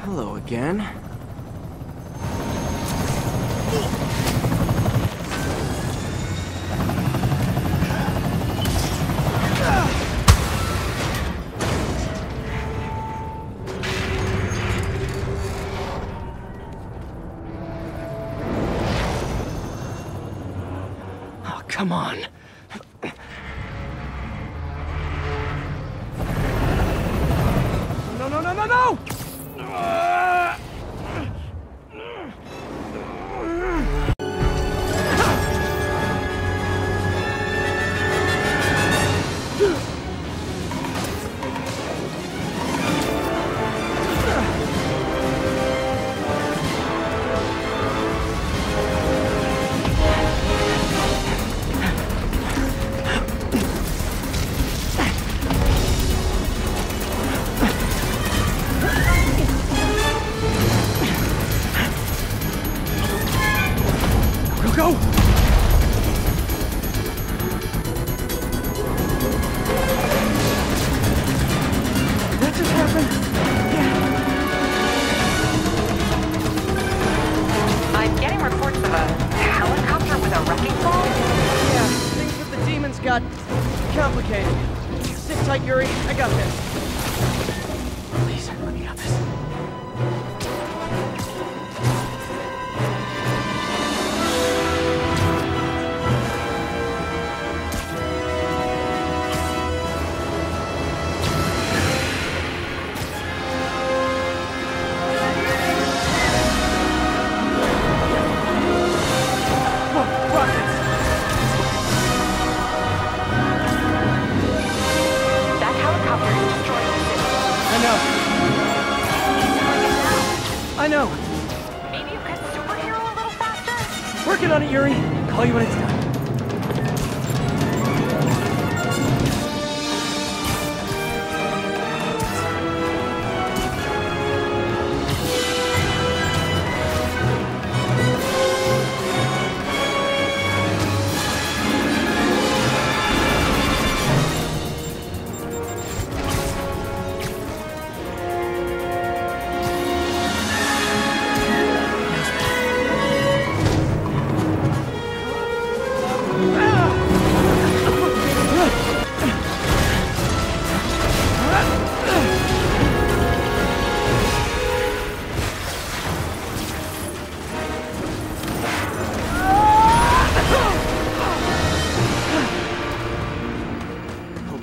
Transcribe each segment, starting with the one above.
Hello again. Come on. No, no, no, no, no! Go, go! That just happened. Yeah. I'm getting reports of a helicopter with a wrecking ball. Yeah, things with the demons got complicated. Sit tight, Yuri. I got this. Please, let me have this. I know. I know. Maybe you could superhero a little faster? Working on it, Yuri. Call you when it's done.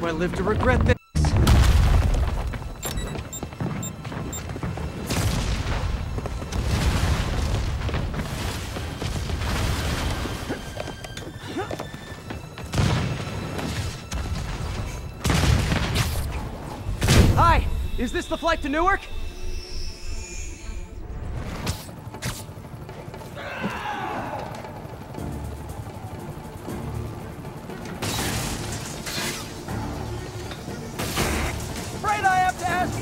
I live to regret this. Hi, is this the flight to Newark?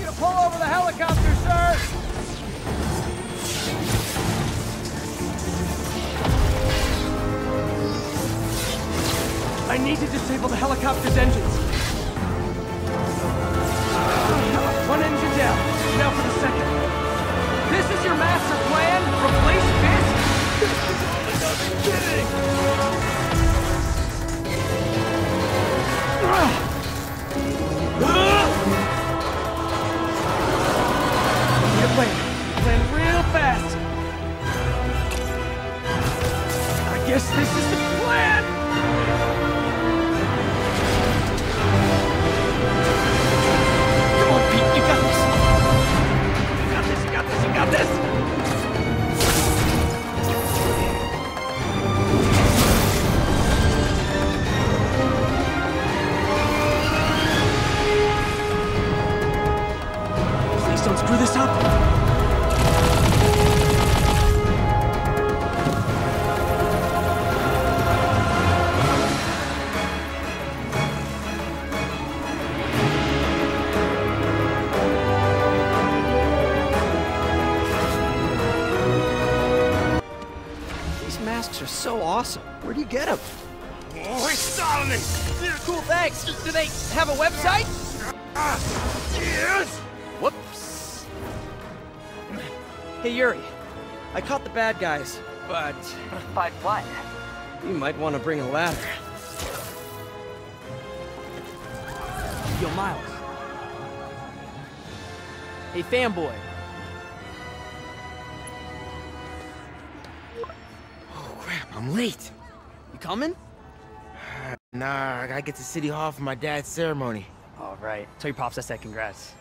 You to pull over the helicopter, sir. I need to disable the helicopter's engines. One engine down. Now for the second. This is your master so awesome. Where do you get them? Oh, he's stalling me! Cool, thanks. Do they have a website? Yes! Whoops. Hey, Yuri. I caught the bad guys, but But what? you might want to bring a ladder. Yo, Miles. Hey, fanboy. I'm late. You coming? Nah, I gotta get to City Hall for my dad's ceremony. All right. Tell your pops I said congrats.